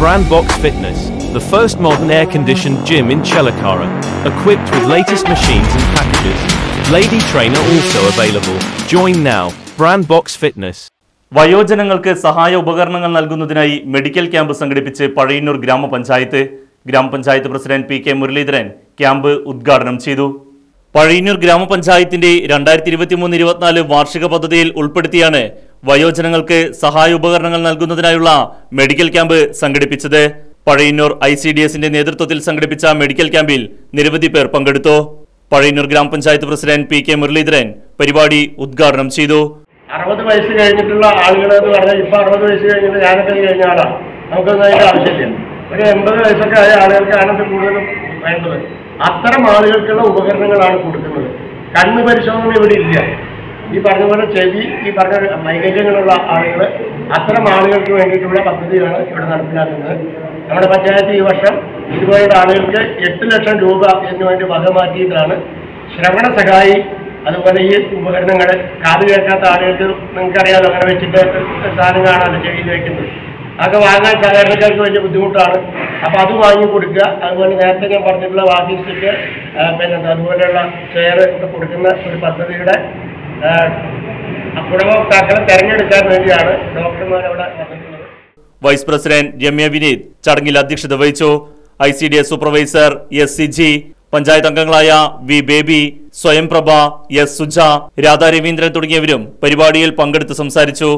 Brand Box Fitness, the first modern air-conditioned gym in Chelakara, equipped with latest machines and packages. Lady trainer also available. Join now. Brand Box Fitness. വയോജനങ്ങൾക്ക് സഹായ ഉപകരണങ്ങൾ നൽകുന്നതിനായി medical camp സംഘടിപ്പിച്ച് പഴയന്നൂർ ഗ്രാമപഞ്ചായത്ത് ഗ്രാമപഞ്ചായത്ത് president P K Muraleedharan camp ഉദ്ഘാടനം ചെയ്തു പഴയന്നൂർ ഗ്രാമപഞ്ചായത്തിന്റെ രണ്ടായിരത്തി ഇരുപത്തിമൂന്ന് ഇരുപത്തിനാല് വാർഷിക പദ്ധതിയിൽ ഉൾപ്പെടുത്തിയാണ് വയോജനങ്ങൾക്ക് സഹായ ഉപകരണങ്ങൾ നൽകുന്നതിനായുള്ള മെഡിക്കൽ ക്യാമ്പ് സംഘടിപ്പിച്ചത് പഴയന്നൂർ ഐ സി ഡി എസിന്റെ നേതൃത്വത്തിൽ സംഘടിപ്പിച്ച മെഡിക്കൽ ക്യാമ്പിൽ നിരവധി പേർ പങ്കെടുത്തു. പഴയന്നൂർ ഗ്രാമപഞ്ചായത്ത് പ്രസിഡന്റ് പി കെ മുരളീധരൻ പരിപാടി ഉദ്ഘാടനം ചെയ്തു. അറുപത് വയസ്സ് കഴിഞ്ഞിട്ടുള്ള ആളുകൾ എന്ന് പറഞ്ഞാൽ ഇപ്പൊ അറുപത് വയസ്സ് കഴിഞ്ഞിട്ട് ഞാനൊക്കെ കഴിഞ്ഞ ആളാണ് നമുക്കൊന്നും അതിന്റെ ആവശ്യമില്ല. ഒരു എൺപത് വയസ്സൊക്കെ ആയ ആളുകൾക്കാണ് ഇത് കൂടുതലും വേണ്ടത്. അത്തരം ആളുകൾക്കുള്ള ഉപകരണങ്ങളാണ് കൊടുക്കുന്നത്. കണ്ണ് പരിശോധന ഇവിടെ ഇല്ല. ഈ പറഞ്ഞ പോലെ ചെവി ഈ പറഞ്ഞ വൈകല്യങ്ങളുള്ള ആളുകൾ അത്തരം ആളുകൾക്ക് വേണ്ടിയിട്ടുള്ള പദ്ധതിയാണ് ഇവിടെ നടപ്പിലാക്കുന്നത്. നമ്മുടെ പഞ്ചായത്ത് ഈ വർഷം ഇതുപോലുള്ള ആളുകൾക്ക് എട്ട് ലക്ഷം രൂപ എന്ന് വേണ്ടി വക മാറ്റിയിട്ടാണ് ശ്രവണ സഹായി അതുപോലെ ഈ ഉപകരണങ്ങൾ കാത് കേൾക്കാത്ത ആളുകൾക്ക് നിങ്ങൾക്കറിയാലോ അങ്ങനെ വെച്ചിട്ട് സാധനം കാണാമല്ലോ ചെവിയിൽ വയ്ക്കുന്നത് അതൊക്കെ വാങ്ങാൻ സാധാരണക്കാർക്ക് വലിയ ബുദ്ധിമുട്ടാണ്. അപ്പോൾ അത് വാങ്ങി കൊടുക്കുക. അതുപോലെ നേരത്തെ ഞാൻ പറഞ്ഞിട്ടുള്ള വാക്കിംഗ് പിന്നെ അതുപോലെയുള്ള ചെയർ കൊടുക്കുന്ന ഒരു പദ്ധതിയുടെ ഗുണഭോക്താക്കളെ തിരഞ്ഞെടുക്കാൻ വേണ്ടിയാണ് ഡോക്ടർമാർ അവിടെ വന്നിട്ടുള്ളത്. വൈസ് പ്രസിഡന്റ് രമ്യ വിനീത് ചടങ്ങിൽ അധ്യക്ഷത വഹിച്ചു. I C D S supervisor S C G panchayat അംഗങ്ങളായ V baby Swayamprabha S Suja Radha Raveendran തുടങ്ങിയവരും പരിപാടിയിൽ പങ്കെടുത്ത് സംസാരിച്ചു.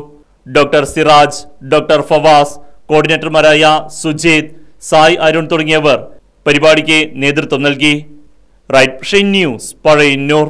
ഡോക്ടർ സിറാജ് ഡോക്ടർ ഫവാസ് കോർഡിനേറ്റർമാരായ സുജിത് സായ് അരുൺ തുടങ്ങിയവർ പരിപാടിക്ക് നേതൃത്വം നൽകി. Right News Pazhayannur.